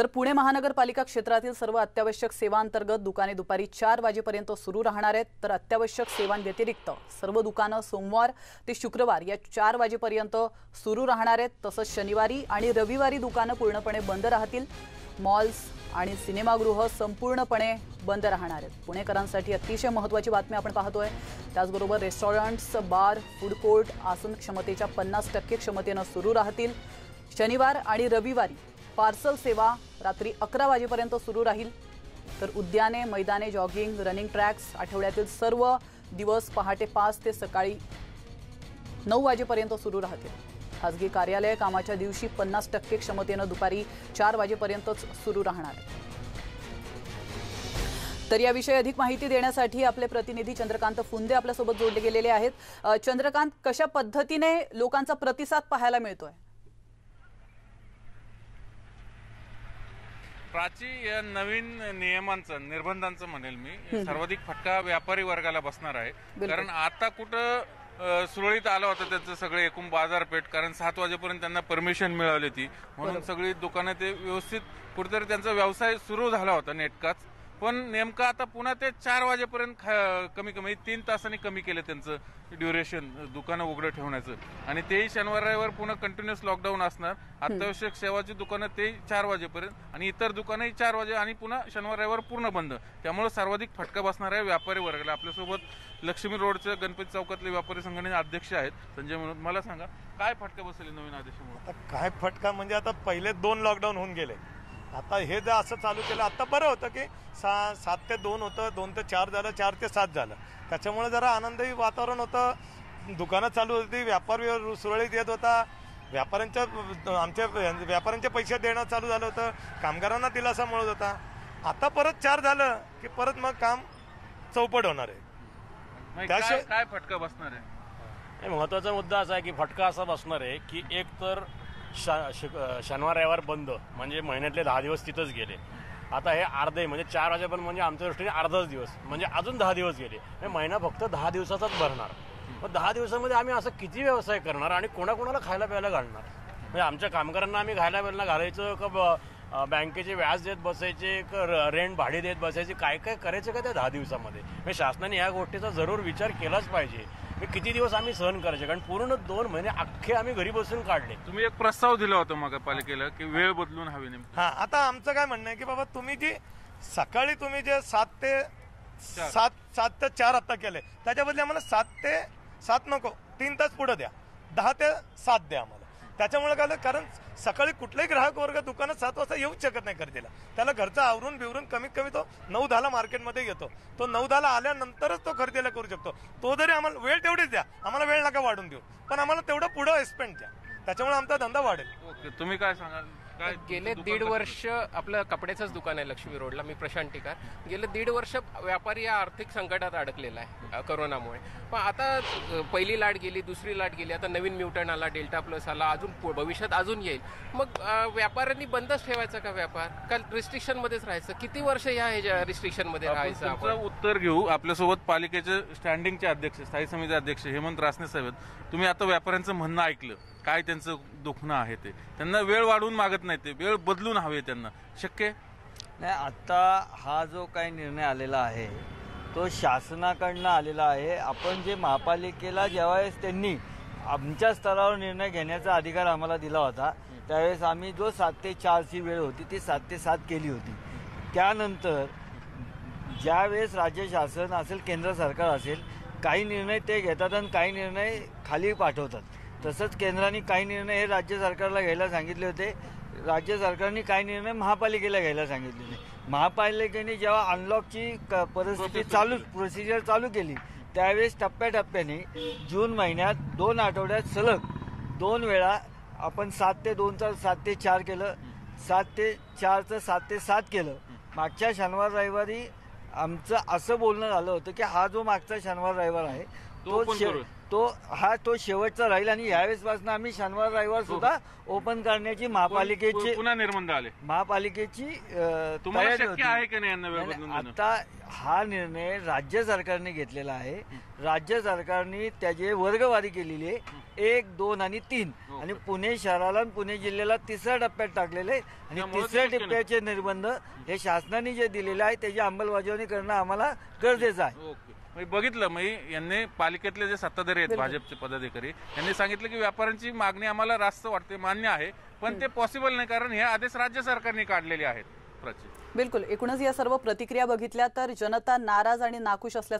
तर पुणे महानगरपालिका क्षेत्रातील सर्व अत्यावश्यक सेवांतर्गत दुकाने दुपारी चार वाजेपर्यंत सुरू राहणार आहेत. तर अत्यावश्यक सेवांव्यतिरिक्त सर्व दुकानं सोमवार ते शुक्रवार या चार वाजेपर्यंत सुरू राहणार आहेत. तसंच शनिवारी आणि रविवारी दुकानं पूर्णपणे बंद राहतील. मॉल्स आणि सिनेमागृह संपूर्णपणे बंद राहणार आहेत. पुणेकरांसाठी अतिशय महत्त्वाची बातमी आपण पाहतोय. त्याचबरोबर रेस्टॉरंट्स बार फूड कोर्ट आसन क्षमतेच्या पन्नास टक्के क्षमतेनं सुरू राहतील. शनिवार आणि रविवारी पार्सल सेवा रात्री अकरा वाजेपर्यंत सुरू राहील. तर उद्याने मैदाने जॉगिंग रनिंग ट्रॅक्स आठवड्यातील सर्व दिवस पहाटे पाच ते सकाळी नऊ वाजेपर्यंत सुरू राहतील. खासगी कार्यालय कामाच्या दिवशी पन्नास टक्के क्षमतेनं दुपारी चार वाजेपर्यंतच सुरू राहणार तर याविषयी अधिक माहिती देण्यासाठी आपले प्रतिनिधी चंद्रकांत फुंदे आपल्यासोबत जोडले गेलेले आहेत. चंद्रकांत कशा पद्धतीने लोकांचा प्रतिसाद पाहायला मिळतोय? प्राची या नवीन नियमांचं निर्बंधांचं म्हणेल मी सर्वाधिक फटका व्यापारी वर्गाला बसणार आहे. कारण आता कुठं सुरळीत आलं होतं त्याचं सगळे एकूण बाजारपेठ कारण सात वाजेपर्यंत त्यांना परमिशन मिळाली होती. म्हणून सगळी दुकानं ते व्यवस्थित कुठेतरी त्यांचा व्यवसाय सुरू झाला होता नेटकाच. पण नेमकं आता पुन्हा ते चार वाजेपर्यंत कमी कमी म्हणजे तीन तासांनी कमी केलं त्यांचं ड्युरेशन दुकानं उघडं ठेवण्याचं. आणि तेही शनिवार रविवार पुन्हा कंटिन्युअस लॉकडाऊन असणार. अत्यावश्यक सेवाची दुकानं ते चार वाजेपर्यंत आणि इतर दुकानंही चार वाजे आणि पुन्हा शनिवार रविवार पूर्ण बंद. त्यामुळे सर्वाधिक फटका बसणार आहे व्यापारी वर्गाला आपल्यासोबत लक्ष्मी रोडच्या गणपती चौकातले व्यापारी संघटनेचे अध्यक्ष आहेत. संजय म्हणून मला सांगा काय फटका बसेल नवीन आदेशामुळे? आता काय फटका म्हणजे आता पहिले दोन लॉकडाऊन होऊन गेले. आता हे जर असं चालू केलं आता बरं होतं की सा सात ते दोन होतं दोन ते चार झालं चार ते सात झालं. त्याच्यामुळे जरा आनंदही वातावरण होतं. दुकानं चालू होती व्यापार सुरळीत येत होता. व्यापाऱ्यांच्या आमच्या व्यापाऱ्यांचे पैसे देणं चालू झालं होतं. कामगारांना दिलासा मिळत होता. आता परत चार झालं की परत मग काम चौपट होणार आहे. त्याशिवाय- काय काय फटका बसणार आहे? नाही, महत्त्वाचा मुद्दा असा आहे की फटका असा बसणार आहे की एक तर शा- शिक- शनिवार रविवार बंद. म्हणजे महिन्यातले दहा दिवस तिथंच गेले. आता हे अर्धे म्हणजे चार वाजेपर्यंत म्हणजे आमच्या दृष्टीने अर्धाच दिवस. म्हणजे अजून दहा दिवस गेले. म्हणजे महिना फक्त दहा दिवसाचाच भरणार. मग दहा दिवसामध्ये आम्ही असं किती व्यवसाय करणार आणि कोणाकोणाला खायला प्यायला घालणार? म्हणजे आमच्या कामगारांना आम्ही खायला प्यायला घालायचं का ब- बँकेचे व्याज देत बसायचे का र- रेंट भाडे देत बसायचे काय काय करायचं का त्या दहा दिवसामध्ये? म्हणजे शासनाने या गोष्टीचा जरूर विचार केलाच पाहिजे. म्हणजे किती दिवस आम्ही सहन करायचे? कारण पूर्ण दोन महिने अख्खे आम्ही घरी बसून काढले. तुम्ही एक प्रस्ताव दिला होता मग पालिकेला की वेळ बदलून हवी नेमकी. हा आता आमचं काय म्हणणं आहे की बाबा तुम्ही जी सकाळी तुम्ही जे सात ते सात सात ते चार आता केले त्याच्या बदली आम्हाला सात ते सात नको तीन तास पुढे द्या. दहा ते सात द्या आम्हाला. त्याच्यामुळे काय झालं, कारण सकाळी कुठलाही ग्राहक वर्ग दुकानात सात वाजता येऊच शकत नाही खरेदीला. त्याला घरचा आवरून बिवरून कमीत कमी तो नऊ दहाला मार्केटमध्ये येतो. तो नऊ दहाला आल्यानंतरच तो खरेदीला करू शकतो. तो जरी आम्हाला वेळ तेवढीच द्या. आम्हाला वेळ नका वाढून देऊ. पण आम्हाला तेवढं पुढं एक्सपेंड द्या. त्याच्यामुळे आमचा धंदा वाढेल. तुम्ही काय सांगाल? काय गेले दीड वर्ष आपलं कपड्याचंच दुकान आहे लक्ष्मी रोडला मी प्रशांत टिकार. गेले दीड वर्ष व्यापारी या आर्थिक संकटात अडकलेला आहे करोनामुळे. पण आता पहिली लाट गेली दुसरी लाट गेली आता नवीन म्युटन आला डेल्टा प्लस आला अजून भविष्यात अजून येईल. मग व्यापाऱ्यांनी बंदच ठेवायचा का व्यापार? का रिस्ट्रिक्शन मध्येच राहायचं. किती वर्ष या रिस्ट्रिक्शनमध्ये राहायचं उत्तर घेऊ. आपल्यासोबत पालिकेचे स्टँडिंगचे अध्यक्ष स्थायी समिती अध्यक्ष हेमंत रासने साहेब. तुम्ही आता व्यापाऱ्यांचं म्हणणं ऐकलं. काय त्यांचं दुखणं आहे ते? त्यांना वेळ वाढवून मागत नाही ते. वेळ बदलून हवे त्यांना. शक्य नाही आत्ता हा जो काही निर्णय आलेला आहे तो शासनाकडनं आलेला आहे. आपण जे महापालिकेला ज्यावेळेस त्यांनी आमच्या स्तरावर निर्णय घेण्याचा अधिकार आम्हाला दिला होता त्यावेळेस आम्ही जो सात ते चारची वेळ होती ती सात ते सात केली होती. त्यानंतर ज्यावेळेस राज्य शासन असेल केंद्र सरकार असेल काही निर्णय ते घेतात आणि काही निर्णय खाली पाठवतात. तसंच केंद्राने काही निर्णय हे राज्य सरकारला घ्यायला सांगितले होते. राज्य सरकारने काही निर्णय महापालिकेला घ्यायला सांगितले होते महापालिकेने जेव्हा अनलॉकची क- परिस्थिती चालू प्रोसिजर चालू केली त्यावेळेस टप्प्याटप्प्याने जून महिन्यात दोन आठवड्यात सलग दोन वेळा आपण सात ते दोनचं सात ते चार केलं. सात ते चारचं सात ते सात केलं. मागच्या शनिवार रविवारी आमचं असं बोलणं झालं होतं की हा जो मागचा शनिवार रविवार आहे तो open शे- करू. तो हा तो शेवटचा राहील आणि यावेळेस पासून आम्ही शनिवार रविवार सुद्धा ओपन करण्याची महापालिकेची पुन्हा निर्बंध आले महापालिकेची अ, तुम्हाला तयारी शक्य होती. आहे की नाही यांना वेळ नाही, बदलून नाही, देणं आता हा निर्णय राज्य सरकारने घेतलेला आहे. राज्य सरकारने त्याची वर्गवारी केलेली आहे. एक दोन आणि तीन. आणि पुणे शहराला आणि पुणे जिल्ह्याला तिसऱ्या टप्प्यात टाकलेले आहे. आणि त्यामुळे तिसऱ्या ते शक्य नाही. टप्प्याचे निर्बंध हे शासनाने जे दिलेले आहे त्याची अंमलबजावणी करणं आम्हाला गरजेचं आहे. ओके. बघितलं मी यांनी पालिकेतले जे सत्ताधारी आहेत भाजपचे पदाधिकारी यांनी सांगितलं की व्यापाऱ्यांची मागणी आम्हाला रास्त वाटते मान्य आहे पण ते पॉसिबल नाही कारण हे आदेश राज्य सरकारने काढलेले आहेत. बिलकुल. एकूणच या सर्व प्रतिक्रिया बघितल्या तर जनता नाराज आणि नाखुश असल्याचं